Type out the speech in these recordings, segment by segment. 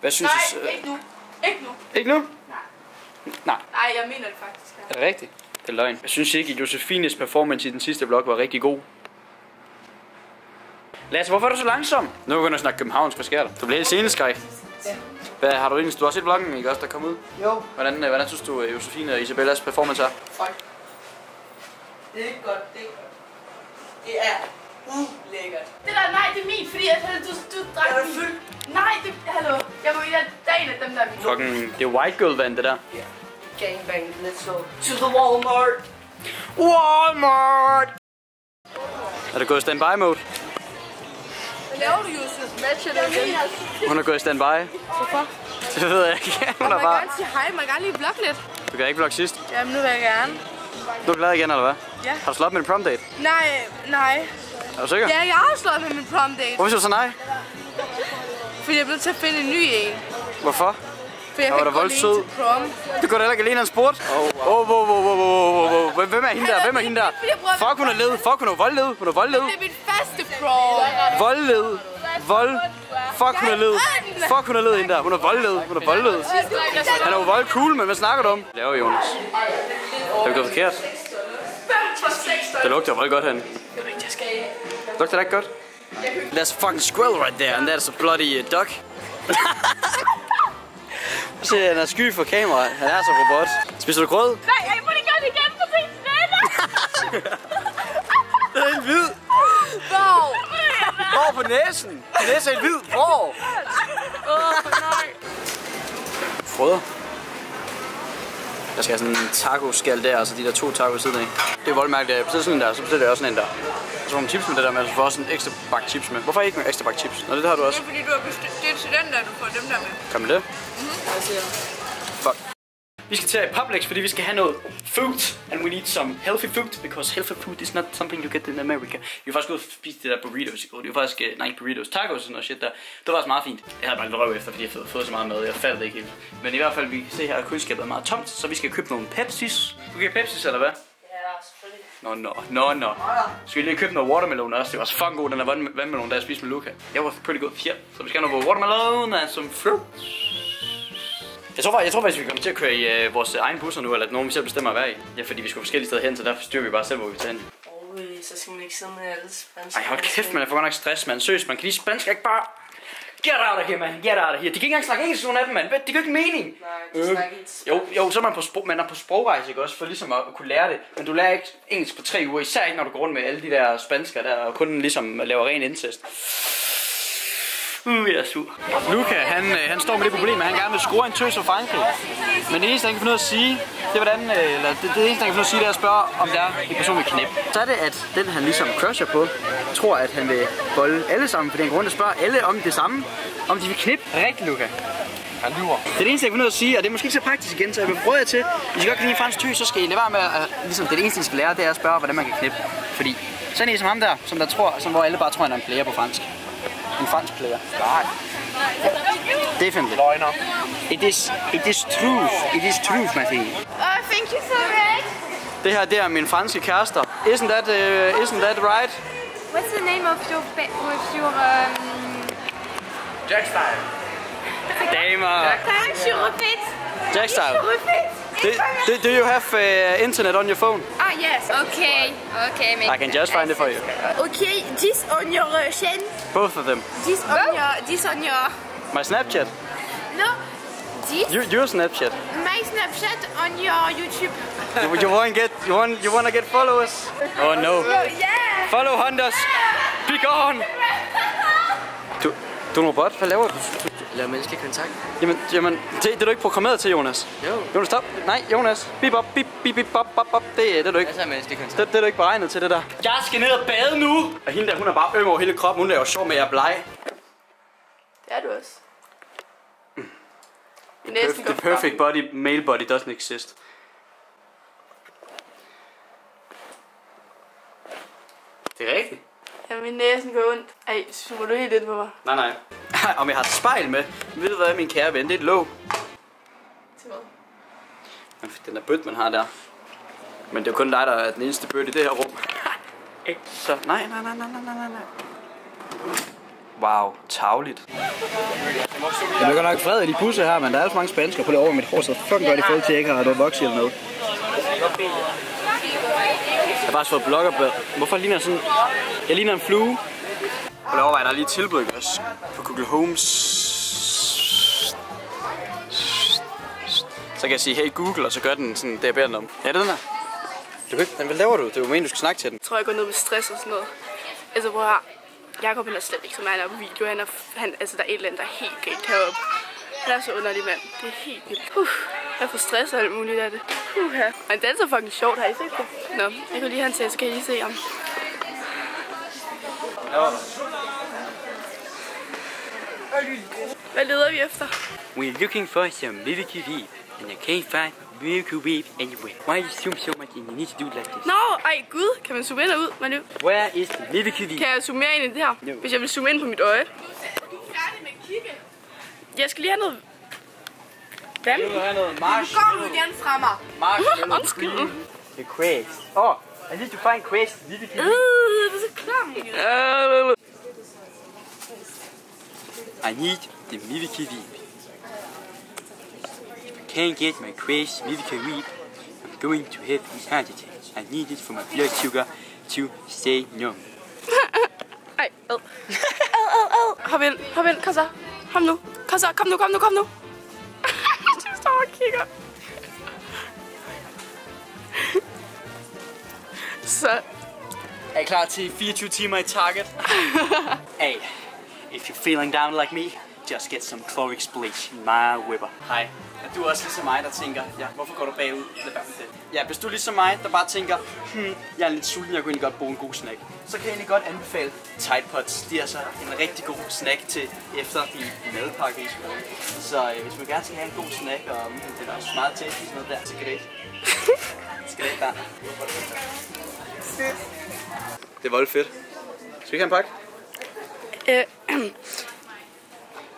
Hvad synes Nej, du? ikke nu. Ikke nu. Ikke nu? Nej. Nej. Nej, jeg mener det faktisk. Ja. Er det rigtigt? Det er løgn. Jeg synes ikke, at Josefines performance i den sidste vlog var rigtig god. Lasse, hvorfor er du så langsom? Nu begynder jeg at snakke københavnsk. Hvad sker der? Du bliver helt seneskræk. Hvad har du egentlig? Du har set vloggen, ikke også, der kom ud? Jo, Hvordan, øh, hvordan synes du, øh, Josefine og Isabellas performance er? fuck. Det er ikke godt, det er ikke godt. Det er ulækkert. Det der, nej, det er min, fordi at, du, du drak Jeg er fyldt. Nej, det, hallo. Jeg må jeg, der er en af dem, der er min. Fucking, det er white girl vand, det der. Gangbang, let's go. To the Walmart. Walmart! Er du gået i standby mode? Hvad laver du, Josef? Matcher det igen? Hun er gået i standby. Hvorfor? Det ved jeg ikke. Hun er jeg bare... gerne sige hej? Jeg gerne lige vlogge lidt? Du kan ikke vlogge sidst. Jamen, nu vil jeg gerne. Du er glad igen, eller hvad? Ja. Har du slået med en prom date? Nej, nej. Er du sikker? Ja, jeg har slået med min prom date. Hvorfor siger du så nej? Fordi jeg blev nødt til at finde en ny en. Hvorfor? For jeg Var der ikke gå voldt sød? Du går da heller ikke alene, han spurgte. Åh, oh, wow, wow, wow, wow, wow, wow, wow. Hvem er hende der? Hvem er hende der? Fuck, hun er led. Fuck, hun er voldled. Hun er voldled. Det er min første prom. Voldled. Vold. Fuck, hun er led. Fuck, hun er led hende der. Hun er voldled. Hun er voldled. Han er jo vold cool, men hvad snakker du om? Hvad laver Jonas? Det er gået forkert. Det lugter vold godt herinde. Lugter det ikke godt? There's a fucking squirrel right there, and that's a bloody uh, duck. Se, han er sky for kamera. Han er så robot. Spiser du grød? Nej, jeg må lige gøre det igen, for se Det er en hvid. Hvor? Hvor på næsen? Næsen er en hvid. Hvor? Åh, nej. Frøder. Jeg skal have sådan en taco-skal der, altså de der to tacos siden af. Det er voldmærkeligt, at jeg bestiller sådan en der, så bestiller jeg også sådan en der. Og så nogle chips med det der med, at du får også en ekstra bakke chips med. Hvorfor ikke en ekstra bakke chips? Nå, det har du Det også. er fordi, du har bestilt det er til den der, du får dem der med. Kan man det? Fuck. Vi skal til Publix, fordi vi skal have noget food, and we need some healthy food, because healthy food is not something you get in America. Vi var faktisk ude og spise det der burritos i går. Det var faktisk, øh, nej ikke burritos, tacos og sådan noget shit der. Det var faktisk meget fint. Jeg havde bare lidt røv efter, fordi jeg havde fået så meget mad, jeg faldt ikke helt. Men i hvert fald, vi kan se her, at køleskabet er meget tomt, så vi skal købe nogle Pepsis. Okay, Pepsis eller hvad? Nå, nå, nå, nå. Så vi lige købe noget watermelon også. Det var så fucking god, den der vand- vandmelon, der jeg spiste med Luca. Jeg var pretty good fjert. Så vi skal have noget watermelon and some fruit. Jeg tror, faktisk- jeg tror faktisk, vi kommer til at køre i øh, vores egen busser nu, eller at nogen vi selv bestemmer at være i. Ja, fordi vi skulle forskellige steder hen, så derfor styrer vi bare selv, hvor vi tager hen. Oj, så skal man ikke sidde med alle spanske. Ej, hold kæft, man. Jeg får godt nok stress, man. Seriøst, man. Kan de spansk ikke bare... Get out of here, man. Get out of here. De kan ikke engang snakke engelsk, nogle af dem, mand. Det gør ikke mening. Nej, de snakker ikke Jo, jo, så er man på, sprog, man er på sprogrejse, ikke også? For ligesom at kunne lære det. Men du lærer ikke engelsk på tre uger, især ikke når du går rundt med alle de der spansker der, og kun ligesom laver ren incest. Uh, jeg er sur. Luca, han, øh, han står med det problem, at han gerne vil score en tøs for Frankrig. Men det eneste, han kan finde ud at sige, det er, hvordan, øh, eller det, det eneste, han kan finde ud at sige, det er at spørge, om der er en person, vi knippe. Så er det, at den, han ligesom crusher på, tror, at han vil bolde alle sammen, fordi han går rundt og spørger alle om det samme. Om de vil knippe rigtigt, Luca. Han lyver. Det er det eneste, jeg kan ud at sige, og det er måske ikke så praktisk igen, så jeg vil prøve jer til. Hvis I godt kan lide fransk tøs, så skal I lade være med at, ligesom det, det eneste, I skal lære, det er at spørge, hvordan man kan knippe. Fordi sådan en som ham der, som der tror, som hvor alle bare tror, han er en player på fransk. En fransk player. Nej. Definitely. Løgner. It is, it is truth. It is truth, my thing. Oh, thank you so much. Det her, det er min franske kærester. Isn't that, uh, isn't that right? What's the name of your pe- with your um? Jack Style. Damer. Can't you repeat? Jack style. Do, do, do you have uh, internet on your phone? Ah yes. Okay. Okay. I can just find it for you. Okay. This on your uh, chain. Both of them. This on your. This on your. My Snapchat. No. This. You, your Snapchat. My Snapchat on your YouTube. You, you want get you want you want to get followers? Oh no. Oh yeah. Follow hunters. Be gone. Du, du en robot. Hvad laver du? Lav menneskelig kontakt. Jamen, jamen det, det er du ikke programmeret til, Jonas. Jo. Jonas, stop. Nej, Jonas. Bip, bop, bip, bip, bip, bop, bop, bop. Det, det er du ikke. Hvad så menneskelig kontakt? Det, det er du ikke beregnet til, det der. Jeg skal ned og bade nu. Og hende der, hun er bare øm over hele kroppen. Hun laver sjov med, at jeg er bleg. Det er du også. Det er næsten The perfect body, male body doesn't exist. Det er rigtigt. Ja, min næsen går ondt. Ej, suger du helt lidt på mig? Nej, nej. Om jeg har et spejl med. Ved du hvad, min kære ven? Det er et låg. Til hvad? Den der bøt, man har der. Men det er kun dig, der er den eneste bøt i det her rum. Ikke så. Nej, nej, nej, nej, nej, nej, nej. Wow, tavligt. Jeg bliver godt nok fred i de pusser her, men der er så mange spansker på det over mit hår, så fucking godt i forhold til, at jeg ikke har noget voksel med. Jeg har bare fået bloggerbød. Hvorfor ligner jeg sådan... Jeg ligner en flue. Og der overvejer, der er lige tilbud ikke også? På Google Homes. Så kan jeg sige, hey Google, og så gør den sådan, det jeg beder den om. Ja, det er den her. Du kan ikke, hvad laver du? Det er jo meningen, du skal snakke til den. Jeg tror, jeg går ned med stress og sådan noget. Altså, hvor har Jacob han er slet ikke som han er på video. Han er, han, altså, der er et eller andet, der er helt galt heroppe. Han er så underlig mand. Det er helt vildt. Uh, jeg får stress og alt muligt af det. Uh, ja. Han danser fucking sjovt. Har I set det? Nå, jeg kan lige have en til, så kan I lige se ham. Hvad leder vi efter? We're looking for some Mimikyu Weep, and I can't find Mimikyu Weep anywhere. Why you zoom so much and you need to do like this? Nå, ej gud, kan man zoome ind og ud? Manu? Where is the Mimikyu Weep? Kan jeg zoome mere ind i det her? Jo. Hvis jeg vil zoome ind på mit øje. Jeg skal lige have noget... Hvad? Du have noget Kom nu igen fra mig! marshmallow Undskyld. The quest. Oh, I need to find quest. Mimikyu Øh, det er så klam. I need the Mimikyu Weep. If I can't get my quest Mimikyu Weep, I'm going to have a heart attack. I need it for my blood sugar to stay numb. Ej, ad. Ad, ad, ad. Hop ind, hop ind, kom så. Kom nu, kom så, kom nu, kom nu, kom nu. Jeg står og kigger. Så, Er I klar til 24 timer i Target? hey, if you're feeling down like me, just get some Clorix bleach in my whipper. Hej. Er du også ligesom mig, der tænker, ja, hvorfor går du bagud? Lad være med det. Ja, hvis du er ligesom mig, der bare tænker, hmm, jeg er lidt sulten, jeg kunne egentlig godt bruge en god snack. Så kan jeg egentlig godt anbefale Tide Pods. De er så en rigtig god snack til efter din madpakke i skolen. Så øh, hvis man gerne skal have en god snack, og mm, det er også meget til sådan noget der, så kan det ikke. skal det ikke bare. Det er voldfedt. Skal vi ikke have en pakke? Øh,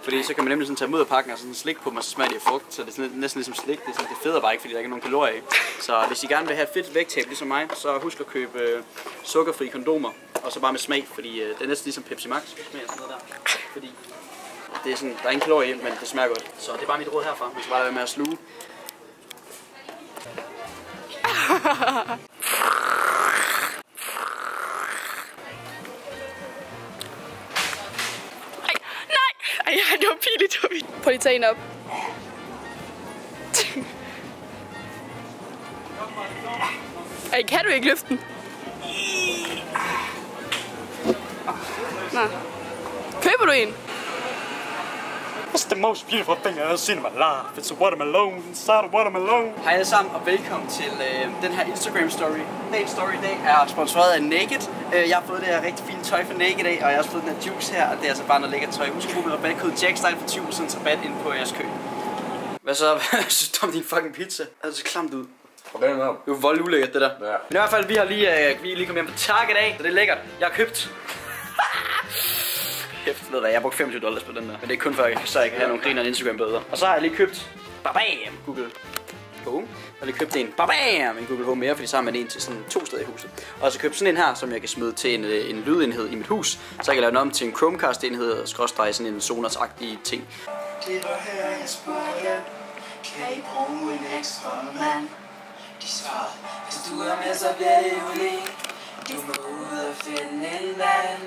Fordi så kan man nemlig sådan tage dem ud af pakken og sådan slik på dem, og så smager de af frugt. Så det er sådan, næsten ligesom slik. Det, er sådan, det feder bare ikke, fordi der ikke er nogen kalorier i. Så hvis I gerne vil have fedt vægttab ligesom mig, så husk at købe øh, sukkerfri kondomer. Og så bare med smag, fordi øh, det er næsten ligesom Pepsi Max. Smager sådan noget der. Fordi det er sådan, der er ingen kalorier i, men det smager godt. Så det er bare mit råd herfra. Man skal bare lade være med at sluge. Ej, ej, det var pinligt, det var pinligt. Prøv lige at tage en op. Ej, kan du ikke løfte den? Nå. Køber du en? It's the most beautiful thing I've ever seen in my life. It's a watermelon inside a watermelon. Hej alle sammen og velkommen til øh, den her Instagram story. Dagens story i dag er sponsoreret af Naked. Øh, jeg har fået det her rigtig fine tøj fra Naked af, og jeg har også fået den her juice her, og det er altså bare noget lækkert tøj. Husk at bruge rabatkode JACKSTYLE for 20% rabat inde på jeres kø. Hvad så? Hvad synes du om din fucking pizza? Er det så klamt ud? Okay, med. Det er jo voldelig ulækkert, det der. Ja. Men i hvert fald, vi har lige, øh, vi er lige kommet hjem på Target af, så det er lækkert. Jeg har købt... Kæft, ved du jeg brugte 25 dollars på den der. Men det er kun for, at jeg, så jeg kan have nogle griner Instagram billeder. Og så har jeg lige købt... Babam! Google Home. Jeg har lige købt en babam! En Google Home mere, fordi så har man en til sådan to steder i huset. Og så købt sådan en her, som jeg kan smide til en, øh, en lydenhed i mit hus. Så jeg kan lave den om til en Chromecast-enhed og skråstrege sådan en Sonos-agtig ting. Det var her, jeg spurgte, kan I bruge en ekstra mand? De svarede, hvis du er med, så bliver det juli. Du må ud og finde en mand.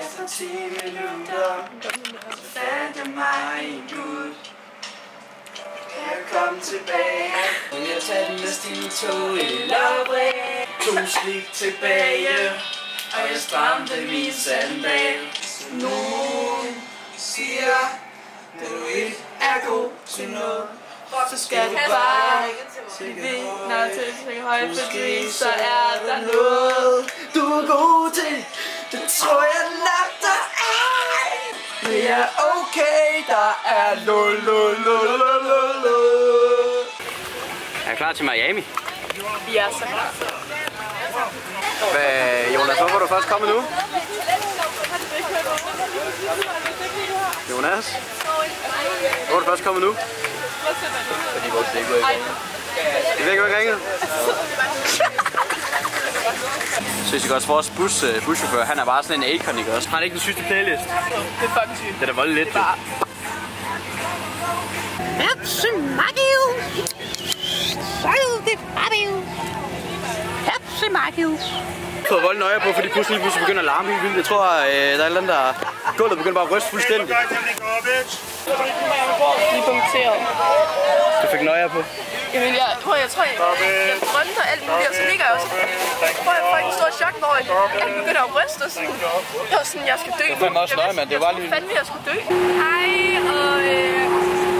Efter 10 minutter, så fandt jeg mig en gut. Kan jeg komme tilbage? Vil jeg tage den næste tog i Lovre? To slik tilbage, og jeg stramte min sandal. Nogen siger, at du ikke er god til noget. Så skal du bare Vi når til at højt, fordi så er der noget. du er god til. Det tror jeg. Det er okay, der er lo. Er jeg klar til Miami? Vi er så klar. Hvad, Jonas, hvorfor er du først kommet nu? Jonas? Hvor er du først kommet nu? Fordi vores dækker ikke Det virker ikke ringet. Så hvis I også vores bus, øh, buschauffør, han er bare sådan en icon, ikke også? Har han ikke den sidste playlist? Det er fucking sygt. Det er da voldeligt lidt. Bare. Salty Fabius. Pepsi Magius. Jeg har fået volden øje på, fordi bussen lige pludselig begynder at larme helt vildt. Jeg tror, øh, der er et eller andet, der gulvet begynder bare at ryste fuldstændig. Lige punkteret. Fik nøje på. Jamen, jeg, prøv, jeg tror, jeg, jeg drømte alt muligt, og så ligger jeg også. Prøv, jeg får en stor chok, hvor jeg, jeg begynder at ryste, og sådan, jeg var sådan, jeg skal dø. Det var også nøje, mand. Det var lige... Jeg fandme, jeg skulle dø. Hej, og øh,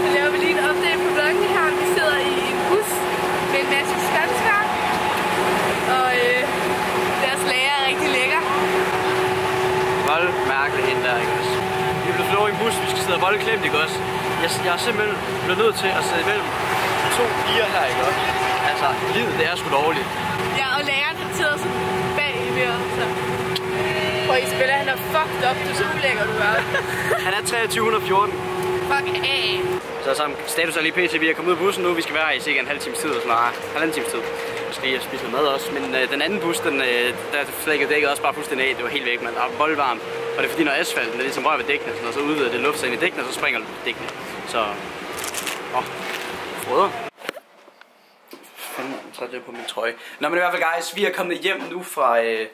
så laver vi lige et update på vloggen her. Vi sidder i en bus med en masse spanskere, og øh, deres læger er rigtig lækker. Vold mærkelig hende der, ikke også? Vi blevet flået i en bus, vi skal sidde og volde klemt, ikke også? Jeg, jeg er simpelthen blevet nødt til at sidde imellem to piger her, ikke også? Altså, livet det er sgu dårligt. Ja, og læreren han sidder sådan bag i ved os. Så. Prøv, Isabella, han er fucked up. Du så ulækker, du er. Han er 2314. Fuck af. Så som status er lige pt. Vi er kommet ud af bussen nu. Vi skal være i cirka en halv times tid, og sådan noget. Halvanden times tid. Jeg skal lige spise noget mad også. Men øh, den anden bus, den, øh, der flækkede dækket også bare fuldstændig af. Det var helt væk, man. Og voldvarmt. Og det er fordi, når asfalten er ligesom rører ved dækkene, sådan, og så udvider det luft ind i dækkene, og så springer dækkene. Så... Åh, frøder. Fanden, så er det på min trøje. Nå, men i hvert fald, guys, vi er kommet hjem nu fra, øh,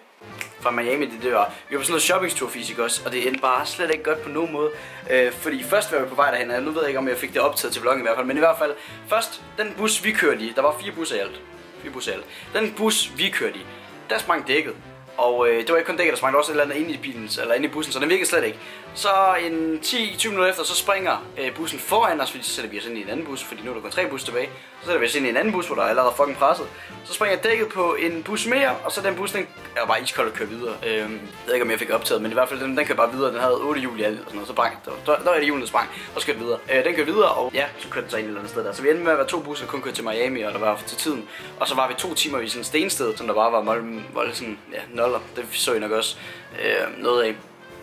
fra Miami, det der. Vi var på sådan noget shoppingstur, fysik også, og det endte bare slet ikke godt på nogen måde. Øh, fordi først var vi på vej derhen, og nu ved jeg ikke, om jeg fik det optaget til vloggen i hvert fald, men i hvert fald, først, den bus vi kørte i, der var fire busser i alt. Fire busser i alt. Den bus vi kørte i, der sprang dækket. Og øh, det var ikke kun dækket, der sprang der var også et eller andet inde i bilen, eller inde i bussen, så den virkede slet ikke. Så en 10-20 minutter efter, så springer øh, bussen foran os, fordi så sætter vi os ind i en anden bus, fordi nu er der kun tre busser tilbage. Så sætter vi os ind i en anden bus, hvor der er allerede fucking presset. Så springer dækket på en bus mere, og så den bus, den er bare iskold og kører videre. Øh, jeg ved ikke, om jeg fik optaget, men i hvert fald, den, den kører bare videre. Den havde 8 hjul i alt, og sådan noget. Så bang. der, der, der var det hjulen, der sprang, og så kørte den videre. Øh, den kørte videre, og ja, så kørte den så ind et eller andet sted der. Så vi endte med at være to busser, kun kørte til Miami, og der var til tiden. Og så var vi to timer i sådan et stensted, som der bare var vold, vold sådan, ja, noller. Det så I nok også øh, noget af.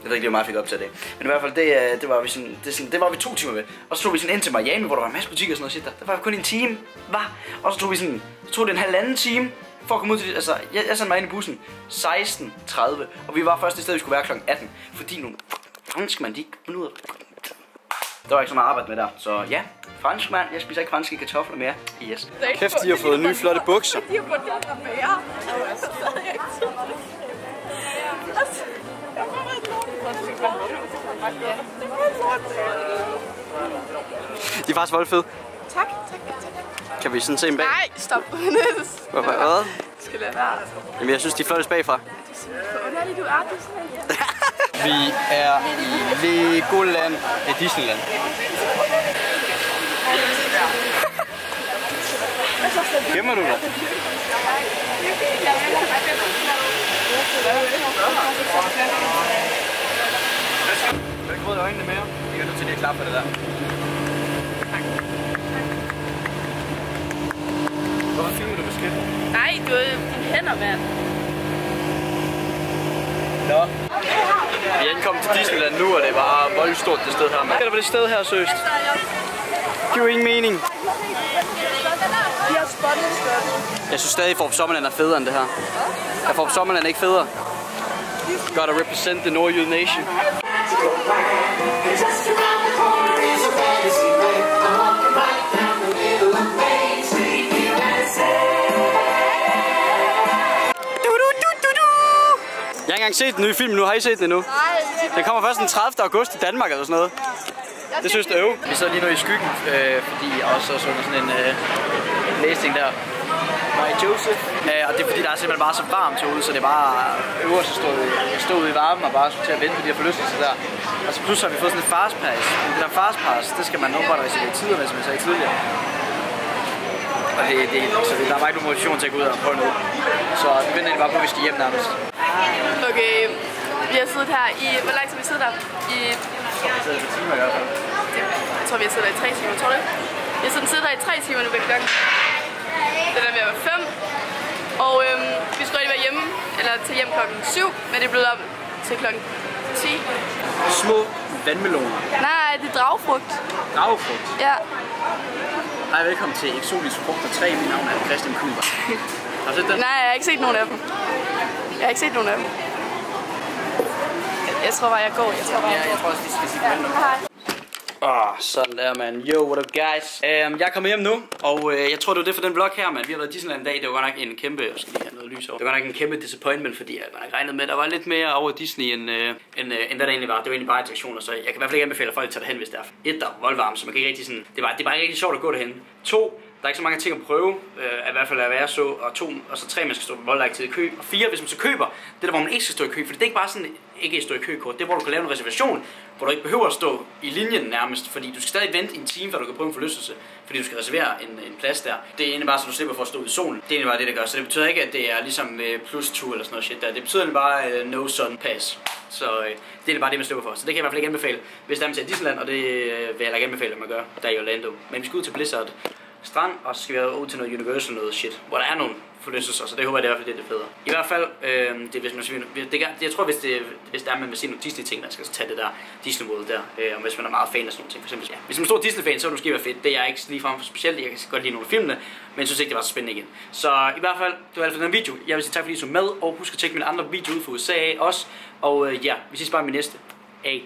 Jeg ved ikke, det var mig, jeg fik op til det. Men i hvert fald, det, øh, det, var vi sådan, det, sådan, det var vi to timer ved. Og så tog vi sådan ind til Miami, hvor der var en masse butikker og sådan noget shit der. Der var kun en time, var. Og så tog vi sådan, så tog det en halvanden time for at komme ud til det. Altså, jeg, jeg sendte mig ind i bussen 16.30, og vi var først i stedet, vi skulle være kl. 18. Fordi nogle franskmænd, de ikke ud af... Der var ikke så meget arbejde med der, så ja, franskmand, jeg spiser ikke franske kartofler mere. Yes. Kæft, de har fået nye flotte bukser. De har fået det der bære. De er faktisk vold fede. Tak, tak, tak. Kan vi sådan se dem bag? Nej, stop. Hvorfor? Hvad? skal lade være. Jamen, jeg synes, de er flotte bagfra. Underligt du er, du er sådan en. Vi er i Legoland i Disneyland. Gemmer du dig? Kan du ikke røde øjnene mere? Jeg er nødt til lige at klappe det der. Hvorfor filmer du beskidt? Nej, du er dine hænder, mand. Nå. Vi er ankommet til Disneyland nu, og det er bare voldstort det sted her. Hvad er der på det sted her, søst? Det giver ingen mening. De har spottet. Jeg synes stadig, at Forp Sommerland er federe end det her. Er Forp Sommerland ikke federe? Gotta represent the Nordjyd Nation. Just around the corner is a Fantasyland. I'm walking right down the middle of Main Street, USA. Du, du, du, du, du. Jeg har ikke engang set den nye film nu. Har I set den endnu? Nej, Den kommer først den 30. august i Danmark eller sådan noget. Det synes jeg er øv. Vi sidder lige nu i skyggen, øh, fordi jeg også så sådan en øh, læsning der. Marie Joseph. Øh, og det er fordi, der er simpelthen bare så varmt herude, så det er bare øverst at stå, stå ude i varmen og bare skulle til at vente på de her forlystelser der. Og så pludselig har vi fået sådan et fast pass. Men det der fast pass, det skal man åbenbart reservere tider med, som jeg sagde tidligere. Og det, det, så det, der var ikke nogen motivation til at gå ud og prøve noget. Så vi venter bare på, at vi skal hjem nærmest. Okay, vi har siddet her i... Hvor lang tid har vi siddet der? I... Vi sidder til timer i hvert fald. Jeg tror, vi har siddet der i tre timer, tror du? Vi har sådan siddet der i tre timer nu ved klokken. Den er ved at være fem. Og øhm, vi skulle rigtig være hjemme, eller til hjem klokken 7, men det er blevet op til klokken 10. Små vandmeloner. Nej, det er dragfrugt. Dragefrugt. Ja. Hej, velkommen til Exotisk Frugt og 3. Mit navn er Christian Kulber. Har du set den? Nej, jeg har ikke set nogen af dem. Jeg har ikke set nogen af dem. Jeg, tror bare, jeg går. Jeg tror bare, Ja, jeg tror også, de skal sige Ja, oh, sådan der, man. Yo, what up, guys? Um, jeg er kommet hjem nu, og uh, jeg tror, det var det for den vlog her, man. Vi har været i Disneyland en dag. Det var godt nok en kæmpe... Jeg skal lige have noget lys over. Det var godt nok en kæmpe disappointment, fordi jeg godt nok regnede med, at der var lidt mere over Disney, end, uh, end, uh, end hvad der egentlig var. Det var egentlig bare attraktioner, så jeg kan i hvert fald ikke anbefale, at folk tager derhen, hvis det er. Et, der er voldvarmt, så man kan ikke rigtig sådan... Det er bare, det er bare ikke rigtig sjovt at gå derhen. To, der er ikke så mange ting at prøve, øh, i hvert fald at være så, og to, og så tre, man skal stå voldlagt tid i kø, og fire, hvis man så køber, det der, hvor man ikke skal stå i kø, for det er ikke bare sådan, ikke stå i køkort, det er, hvor du kan lave en reservation, hvor du ikke behøver at stå i linjen nærmest, fordi du skal stadig vente en time, før du kan prøve en forlystelse, fordi du skal reservere en, en plads der. Det er egentlig bare, så du slipper for at stå ud i solen. Det er egentlig bare det, der gør, så det betyder ikke, at det er ligesom øh, plus 2 eller sådan noget shit der. Det betyder bare øh, no sun pass. Så øh, det er egentlig bare det, man slipper for. Så det kan jeg i hvert fald ikke anbefale, hvis der er man til Disneyland, og det øh, vil jeg ikke anbefale, at man gør, der i Orlando. Men vi skal ud til Blizzard strand, og så skal vi ud til noget Universal noget shit, hvor der er nogle forlystelser, så det håber jeg, det er i hvert fald det, det federe. I hvert fald, øh, det, hvis man, det, det, jeg tror, hvis, det, hvis der er, man vil se nogle Disney-ting, man skal så tage det der disney mode der, øh, og hvis man er meget fan af sådan nogle ting, for eksempel, ja. Hvis man er stor Disney-fan, så vil det måske være fedt. Det er jeg ikke lige frem for specielt, jeg kan godt lide nogle af filmene, men jeg synes ikke, det var så spændende igen. Så i hvert fald, det var alt for den video. Jeg vil sige tak, fordi I så med, og husk at tjekke mine andre videoer ud fra USA også. Og øh, ja, vi ses bare i min næste. Hey.